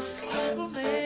Superman.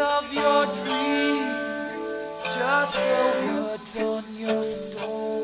Of your dream, just the words on your stone.